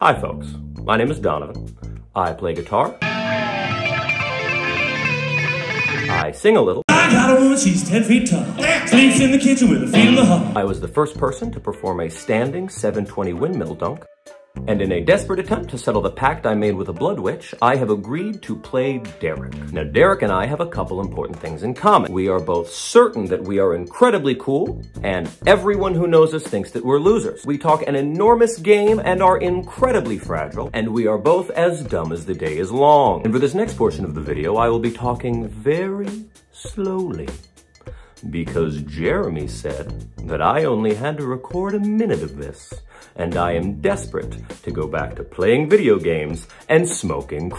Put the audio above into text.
Hi folks, my name is Donovan. I play guitar. I sing a little. I got a woman, she's 10 feet tall. Sleeps in the kitchen with her feet in the hall. I was the first person to perform a standing 720 windmill dunk. And in a desperate attempt to settle the pact I made with a blood witch, I have agreed to play Derek. Now, Derek and I have a couple important things in common. We are both certain that we are incredibly cool, and everyone who knows us thinks that we're losers. We talk an enormous game and are incredibly fragile, and we are both as dumb as the day is long. And for this next portion of the video, I will be talking very slowly because Jeremy said that I only had to record a minute of this, and I am desperate to go back to playing video games and smoking